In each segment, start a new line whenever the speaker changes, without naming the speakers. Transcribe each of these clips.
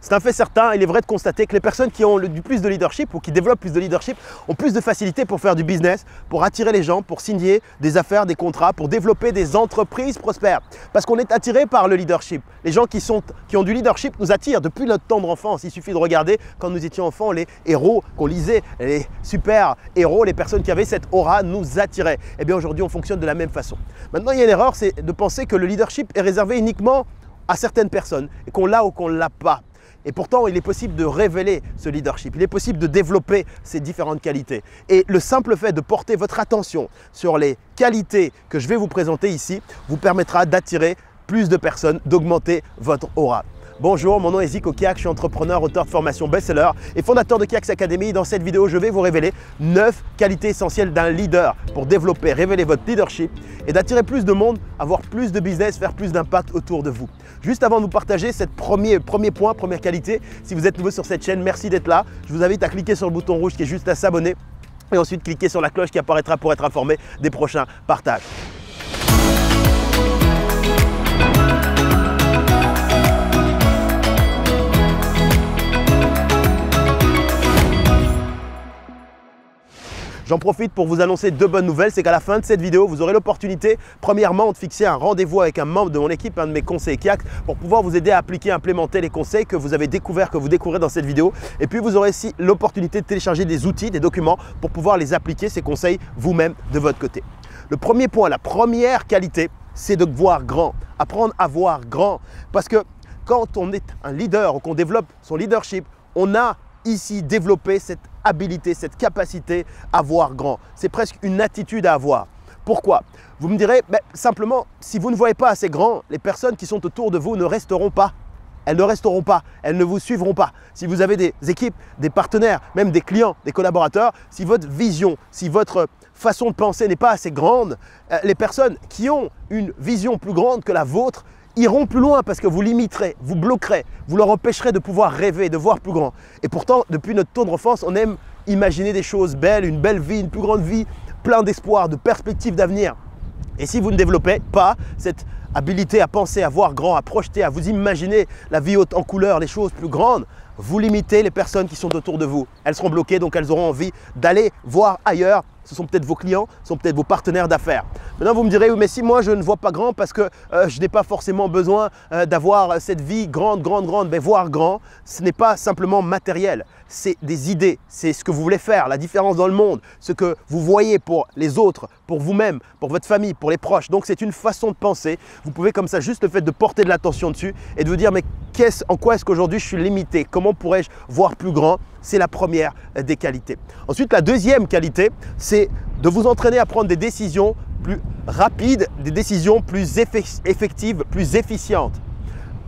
C'est un fait certain, il est vrai de constater que les personnes qui ont du plus de leadership ou qui développent plus de leadership ont plus de facilité pour faire du business, pour attirer les gens, pour signer des affaires, des contrats, pour développer des entreprises prospères. Parce qu'on est attiré par le leadership. Les gens qui, sont, qui ont du leadership nous attirent depuis notre tendre enfance. Il suffit de regarder quand nous étions enfants les héros qu'on lisait, les super héros, les personnes qui avaient cette aura nous attiraient. Eh bien aujourd'hui on fonctionne de la même façon. Maintenant il y a une erreur, c'est de penser que le leadership est réservé uniquement à certaines personnes et qu'on l'a ou qu'on ne l'a pas. Et pourtant, il est possible de révéler ce leadership, il est possible de développer ces différentes qualités. Et le simple fait de porter votre attention sur les qualités que je vais vous présenter ici vous permettra d'attirer plus de personnes, d'augmenter votre aura. Bonjour, mon nom est Zico Kiak, je suis entrepreneur, auteur de formation best-seller et fondateur de Kiaks Academy. Dans cette vidéo, je vais vous révéler 9 qualités essentielles d'un leader pour développer, révéler votre leadership et d'attirer plus de monde, avoir plus de business, faire plus d'impact autour de vous. Juste avant de vous partager ce premier, premier point, première qualité, si vous êtes nouveau sur cette chaîne, merci d'être là. Je vous invite à cliquer sur le bouton rouge qui est juste à s'abonner et ensuite cliquer sur la cloche qui apparaîtra pour être informé des prochains partages. J'en profite pour vous annoncer deux bonnes nouvelles, c'est qu'à la fin de cette vidéo, vous aurez l'opportunité, premièrement, de fixer un rendez-vous avec un membre de mon équipe, un de mes conseillers KIAC, pour pouvoir vous aider à appliquer, implémenter les conseils que vous avez découverts, que vous découvrez dans cette vidéo. Et puis, vous aurez aussi l'opportunité de télécharger des outils, des documents, pour pouvoir les appliquer, ces conseils, vous-même, de votre côté. Le premier point, la première qualité, c'est de voir grand, apprendre à voir grand. Parce que quand on est un leader ou qu'on développe son leadership, on a ici développer cette habilité, cette capacité à voir grand. C'est presque une attitude à avoir. Pourquoi? Vous me direz, ben, simplement, si vous ne voyez pas assez grand, les personnes qui sont autour de vous ne resteront pas. Elles ne resteront pas, elles ne vous suivront pas. Si vous avez des équipes, des partenaires, même des clients, des collaborateurs, si votre vision, si votre façon de penser n'est pas assez grande, euh, les personnes qui ont une vision plus grande que la vôtre iront plus loin parce que vous limiterez, vous bloquerez, vous leur empêcherez de pouvoir rêver, de voir plus grand. Et pourtant, depuis notre tendre enfance, on aime imaginer des choses belles, une belle vie, une plus grande vie, plein d'espoir, de perspectives d'avenir. Et si vous ne développez pas cette habilité à penser, à voir grand, à projeter, à vous imaginer la vie haute en couleur, les choses plus grandes, vous limitez les personnes qui sont autour de vous. Elles seront bloquées, donc elles auront envie d'aller voir ailleurs ce sont peut-être vos clients, ce sont peut-être vos partenaires d'affaires. Maintenant, vous me direz, oui, mais si moi je ne vois pas grand parce que euh, je n'ai pas forcément besoin euh, d'avoir cette vie grande, grande, grande, mais voir grand, ce n'est pas simplement matériel, c'est des idées, c'est ce que vous voulez faire, la différence dans le monde, ce que vous voyez pour les autres, pour vous-même, pour votre famille, pour les proches. Donc c'est une façon de penser. Vous pouvez comme ça juste le fait de porter de l'attention dessus et de vous dire, mais en quoi est-ce qu'aujourd'hui je suis limité? Comment pourrais-je voir plus grand? C'est la première des qualités. Ensuite, la deuxième qualité, c'est de vous entraîner à prendre des décisions plus rapides, des décisions plus effectives, plus efficientes.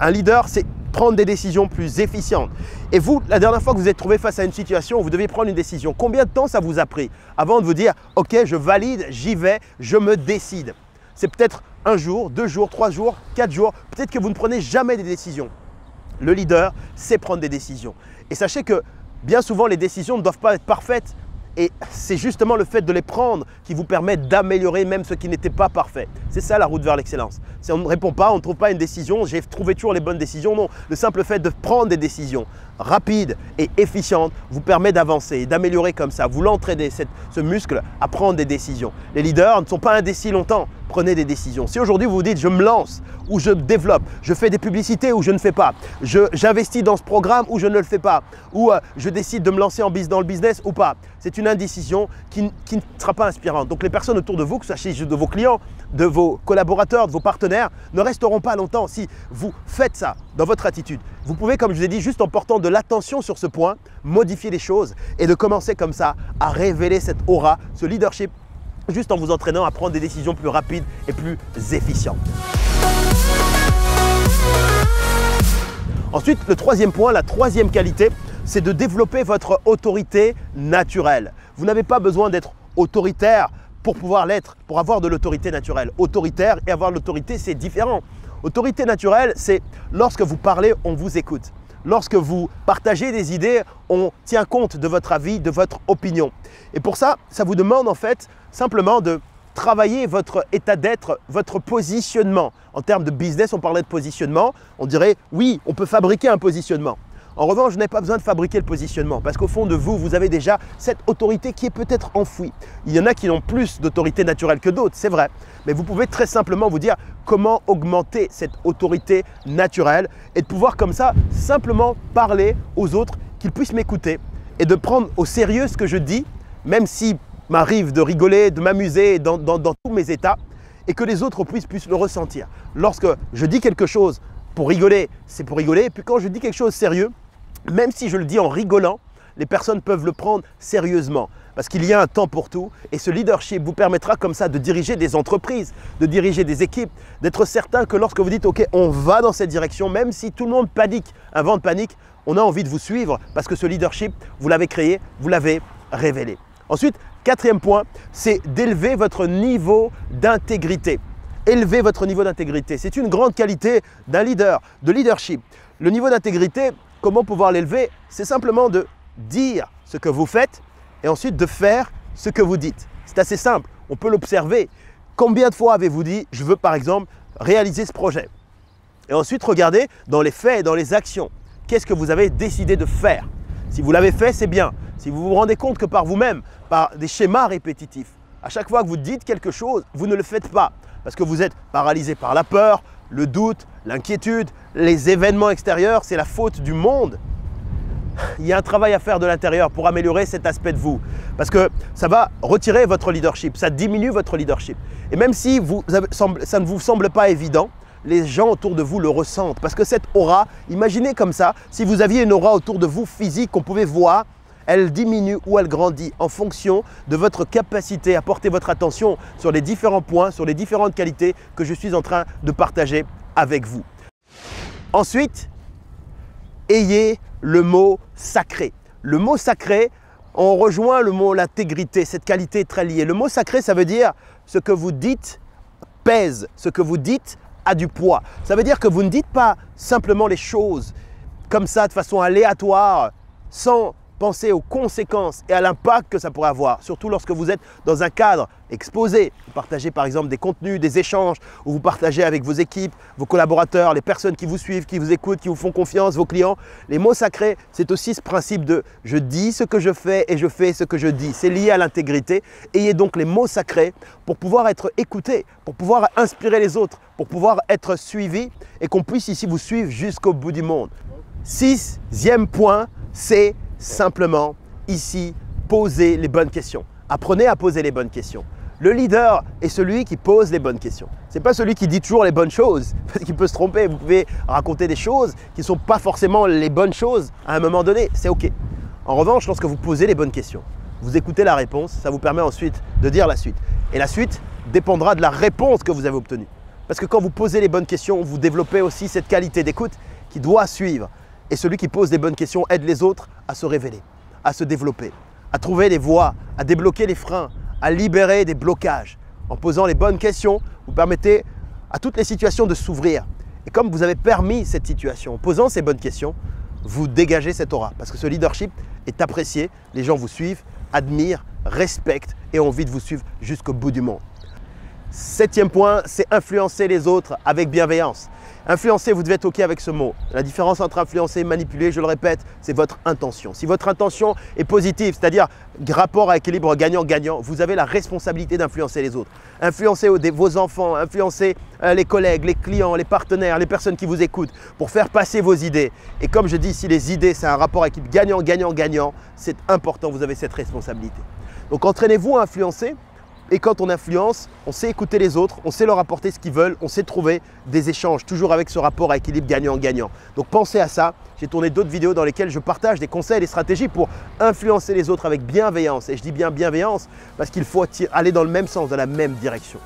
Un leader, c'est prendre des décisions plus efficientes. Et vous, la dernière fois que vous êtes trouvé face à une situation vous deviez prendre une décision, combien de temps ça vous a pris avant de vous dire « Ok, je valide, j'y vais, je me décide ». C'est peut-être un jour, deux jours, trois jours, quatre jours. Peut-être que vous ne prenez jamais des décisions. Le leader, c'est prendre des décisions. Et sachez que bien souvent, les décisions ne doivent pas être parfaites, et c'est justement le fait de les prendre qui vous permet d'améliorer même ce qui n'était pas parfait. C'est ça la route vers l'excellence. Si on ne répond pas, on ne trouve pas une décision, j'ai trouvé toujours les bonnes décisions. Non, le simple fait de prendre des décisions rapides et efficientes vous permet d'avancer et d'améliorer comme ça. Vous l'entraînez, ce muscle, à prendre des décisions. Les leaders ne sont pas indécis longtemps prenez des décisions. Si aujourd'hui vous vous dites je me lance ou je développe, je fais des publicités ou je ne fais pas, j'investis dans ce programme ou je ne le fais pas, ou euh, je décide de me lancer en dans le business ou pas, c'est une indécision qui, ne sera pas inspirante. Donc les personnes autour de vous, que ce soit de vos clients, de vos collaborateurs, de vos partenaires, ne resteront pas longtemps si vous faites ça dans votre attitude. Vous pouvez, comme je vous ai dit, juste en portant de l'attention sur ce point, modifier les choses et de commencer comme ça à révéler cette aura, ce leadership juste en vous entraînant à prendre des décisions plus rapides et plus efficientes. Ensuite, le troisième point, la troisième qualité, c'est de développer votre autorité naturelle. Vous n'avez pas besoin d'être autoritaire pour pouvoir l'être, pour avoir de l'autorité naturelle. Autoritaire et avoir l'autorité, c'est différent. Autorité naturelle, c'est lorsque vous parlez, on vous écoute. Lorsque vous partagez des idées, on tient compte de votre avis, de votre opinion. Et pour ça, ça vous demande en fait simplement de travailler votre état d'être, votre positionnement. En termes de business, on parlait de positionnement. On dirait, oui, on peut fabriquer un positionnement. En revanche, vous n'avez pas besoin de fabriquer le positionnement parce qu'au fond de vous, vous avez déjà cette autorité qui est peut-être enfouie. Il y en a qui ont plus d'autorité naturelle que d'autres, c'est vrai. Mais vous pouvez très simplement vous dire comment augmenter cette autorité naturelle et de pouvoir comme ça simplement parler aux autres, qu'ils puissent m'écouter et de prendre au sérieux ce que je dis, même si m'arrive de rigoler, de m'amuser dans, dans, tous mes états et que les autres puissent, puissent le ressentir. Lorsque je dis quelque chose pour rigoler, c'est pour rigoler. Et puis quand je dis quelque chose de sérieux, même si je le dis en rigolant, les personnes peuvent le prendre sérieusement. Parce qu'il y a un temps pour tout et ce leadership vous permettra comme ça de diriger des entreprises, de diriger des équipes, d'être certain que lorsque vous dites OK, on va dans cette direction, même si tout le monde panique, un vent de panique, on a envie de vous suivre parce que ce leadership, vous l'avez créé, vous l'avez révélé. Ensuite, quatrième point, c'est d'élever votre niveau d'intégrité. Élever votre niveau d'intégrité. C'est une grande qualité d'un leader, de leadership. Le niveau d'intégrité, Comment pouvoir l'élever C'est simplement de dire ce que vous faites et ensuite de faire ce que vous dites. C'est assez simple, on peut l'observer. Combien de fois avez-vous dit, je veux par exemple réaliser ce projet? Et ensuite, regardez dans les faits et dans les actions. Qu'est-ce que vous avez décidé de faire? Si vous l'avez fait, c'est bien. Si vous vous rendez compte que par vous-même, par des schémas répétitifs, à chaque fois que vous dites quelque chose, vous ne le faites pas parce que vous êtes paralysé par la peur, le doute, l'inquiétude, les événements extérieurs, c'est la faute du monde. Il y a un travail à faire de l'intérieur pour améliorer cet aspect de vous. Parce que ça va retirer votre leadership, ça diminue votre leadership. Et même si ça ne vous semble pas évident, les gens autour de vous le ressentent. Parce que cette aura, imaginez comme ça, si vous aviez une aura autour de vous physique qu'on pouvait voir, elle diminue ou elle grandit en fonction de votre capacité à porter votre attention sur les différents points, sur les différentes qualités que je suis en train de partager avec vous. Ensuite, ayez le mot sacré. Le mot sacré, on rejoint le mot l'intégrité, cette qualité très liée. Le mot sacré, ça veut dire ce que vous dites pèse, ce que vous dites a du poids. Ça veut dire que vous ne dites pas simplement les choses comme ça de façon aléatoire, sans Pensez aux conséquences et à l'impact que ça pourrait avoir, surtout lorsque vous êtes dans un cadre exposé. Vous partagez par exemple des contenus, des échanges, ou vous partagez avec vos équipes, vos collaborateurs, les personnes qui vous suivent, qui vous écoutent, qui vous font confiance, vos clients. Les mots sacrés, c'est aussi ce principe de je dis ce que je fais et je fais ce que je dis. C'est lié à l'intégrité. Ayez donc les mots sacrés pour pouvoir être écoutés, pour pouvoir inspirer les autres, pour pouvoir être suivi et qu'on puisse ici vous suivre jusqu'au bout du monde. Sixième point, c'est simplement ici poser les bonnes questions. Apprenez à poser les bonnes questions. Le leader est celui qui pose les bonnes questions. Ce n'est pas celui qui dit toujours les bonnes choses, parce qu'il peut se tromper. Vous pouvez raconter des choses qui ne sont pas forcément les bonnes choses à un moment donné. C'est OK. En revanche, lorsque vous posez les bonnes questions, vous écoutez la réponse, ça vous permet ensuite de dire la suite. Et la suite dépendra de la réponse que vous avez obtenue. Parce que quand vous posez les bonnes questions, vous développez aussi cette qualité d'écoute qui doit suivre. Et celui qui pose des bonnes questions aide les autres à se révéler, à se développer, à trouver les voies, à débloquer les freins, à libérer des blocages. En posant les bonnes questions, vous permettez à toutes les situations de s'ouvrir. Et comme vous avez permis cette situation, en posant ces bonnes questions, vous dégagez cette aura. Parce que ce leadership est apprécié, les gens vous suivent, admirent, respectent et ont envie de vous suivre jusqu'au bout du monde. Septième point, c'est influencer les autres avec bienveillance. Influencer, vous devez être OK avec ce mot. La différence entre influencer et manipuler, je le répète, c'est votre intention. Si votre intention est positive, c'est-à-dire rapport à équilibre gagnant-gagnant, vous avez la responsabilité d'influencer les autres. Influencer vos enfants, influencer euh, les collègues, les clients, les partenaires, les personnes qui vous écoutent pour faire passer vos idées. Et comme je dis, si les idées, c'est un rapport à équilibre gagnant-gagnant-gagnant, c'est important, vous avez cette responsabilité. Donc entraînez-vous à influencer et quand on influence, on sait écouter les autres, on sait leur apporter ce qu'ils veulent, on sait trouver des échanges, toujours avec ce rapport à équilibre gagnant-gagnant. Donc pensez à ça. J'ai tourné d'autres vidéos dans lesquelles je partage des conseils des stratégies pour influencer les autres avec bienveillance. Et je dis bien bienveillance parce qu'il faut aller dans le même sens, dans la même direction.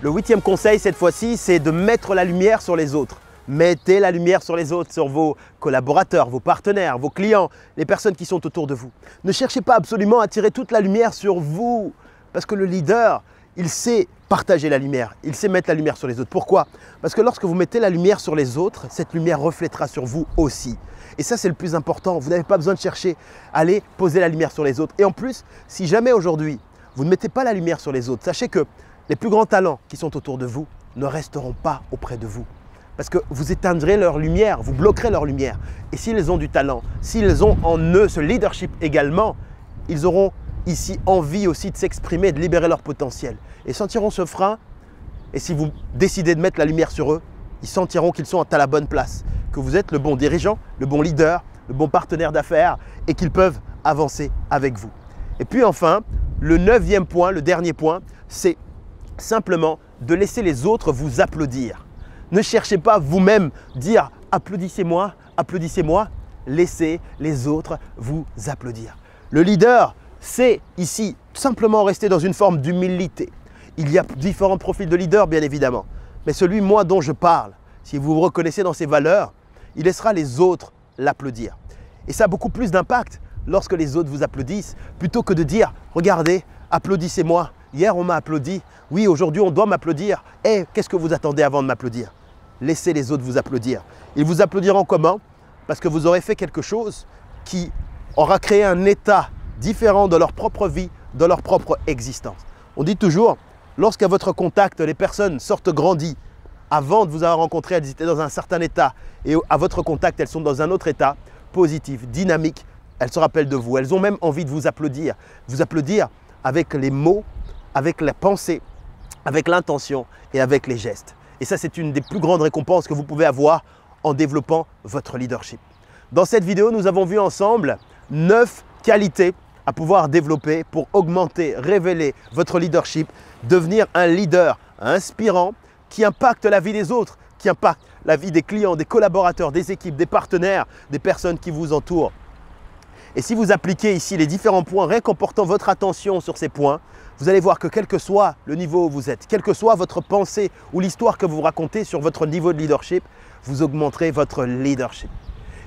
Le huitième conseil cette fois-ci, c'est de mettre la lumière sur les autres. Mettez la lumière sur les autres, sur vos collaborateurs, vos partenaires, vos clients, les personnes qui sont autour de vous. Ne cherchez pas absolument à tirer toute la lumière sur vous, parce que le leader, il sait partager la lumière, il sait mettre la lumière sur les autres. Pourquoi? Parce que lorsque vous mettez la lumière sur les autres, cette lumière reflètera sur vous aussi. Et ça, c'est le plus important. Vous n'avez pas besoin de chercher à aller poser la lumière sur les autres. Et en plus, si jamais aujourd'hui, vous ne mettez pas la lumière sur les autres, sachez que les plus grands talents qui sont autour de vous ne resteront pas auprès de vous Parce que vous éteindrez leur lumière, vous bloquerez leur lumière. Et s'ils ont du talent, s'ils ont en eux ce leadership également, ils auront ici envie aussi de s'exprimer, de libérer leur potentiel. Et sentiront ce frein. Et si vous décidez de mettre la lumière sur eux, ils sentiront qu'ils sont à la bonne place, que vous êtes le bon dirigeant, le bon leader, le bon partenaire d'affaires et qu'ils peuvent avancer avec vous. Et puis enfin, le neuvième point, le dernier point, c'est simplement de laisser les autres vous applaudir. Ne cherchez pas vous-même dire applaudissez-moi, applaudissez-moi. Laissez les autres vous applaudir. Le leader, c'est ici simplement rester dans une forme d'humilité. Il y a différents profils de leader, bien évidemment. Mais celui, moi, dont je parle, si vous vous reconnaissez dans ses valeurs, il laissera les autres l'applaudir. Et ça a beaucoup plus d'impact lorsque les autres vous applaudissent, plutôt que de dire, regardez, applaudissez-moi. Hier, on m'a applaudi. Oui, aujourd'hui, on doit m'applaudir. Eh, qu'est-ce que vous attendez avant de m'applaudir? Laissez les autres vous applaudir. Ils vous applaudiront comment? Parce que vous aurez fait quelque chose qui aura créé un état différent de leur propre vie, de leur propre existence. On dit toujours, lorsqu'à votre contact, les personnes sortent grandies, avant de vous avoir rencontré, elles étaient dans un certain état, et à votre contact, elles sont dans un autre état, positif, dynamique, elles se rappellent de vous. Elles ont même envie de vous applaudir. Vous applaudir avec les mots, avec la pensée, avec l'intention et avec les gestes. Et ça, c'est une des plus grandes récompenses que vous pouvez avoir en développant votre leadership. Dans cette vidéo, nous avons vu ensemble 9 qualités à pouvoir développer pour augmenter, révéler votre leadership, devenir un leader inspirant qui impacte la vie des autres, qui impacte la vie des clients, des collaborateurs, des équipes, des partenaires, des personnes qui vous entourent. Et si vous appliquez ici les différents points, portant votre attention sur ces points, vous allez voir que quel que soit le niveau où vous êtes, quelle que soit votre pensée ou l'histoire que vous racontez sur votre niveau de leadership, vous augmenterez votre leadership.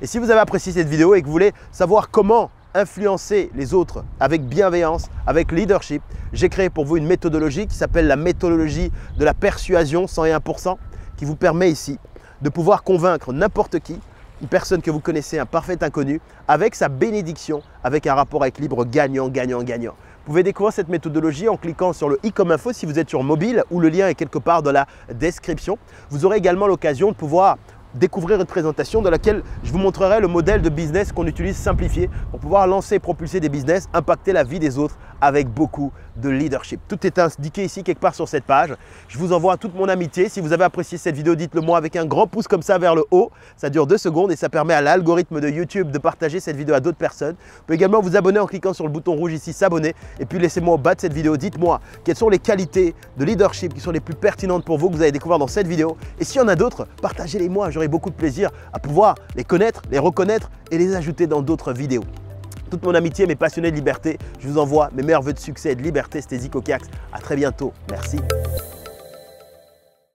Et si vous avez apprécié cette vidéo et que vous voulez savoir comment influencer les autres avec bienveillance, avec leadership, j'ai créé pour vous une méthodologie qui s'appelle la méthodologie de la persuasion 101%, qui vous permet ici de pouvoir convaincre n'importe qui, une personne que vous connaissez, un parfait inconnu, avec sa bénédiction, avec un rapport à équilibre gagnant, gagnant, gagnant. Vous pouvez découvrir cette méthodologie en cliquant sur le i comme info si vous êtes sur mobile ou le lien est quelque part dans la description. Vous aurez également l'occasion de pouvoir découvrir une présentation dans laquelle je vous montrerai le modèle de business qu'on utilise simplifié pour pouvoir lancer et propulser des business, impacter la vie des autres avec beaucoup de leadership. Tout est indiqué ici quelque part sur cette page. Je vous envoie toute mon amitié. Si vous avez apprécié cette vidéo, dites-le moi avec un grand pouce comme ça vers le haut. Ça dure deux secondes et ça permet à l'algorithme de YouTube de partager cette vidéo à d'autres personnes. Vous pouvez également vous abonner en cliquant sur le bouton rouge ici, s'abonner. Et puis laissez-moi au bas de cette vidéo, dites-moi quelles sont les qualités de leadership qui sont les plus pertinentes pour vous que vous allez découvrir dans cette vidéo. Et s'il y en a d'autres, partagez-les moi. Beaucoup de plaisir à pouvoir les connaître, les reconnaître et les ajouter dans d'autres vidéos toute mon amitié, mes passionnés de liberté. Je vous envoie mes meilleurs voeux de succès et de liberté. C'était Zico Kiax. À très bientôt. Merci.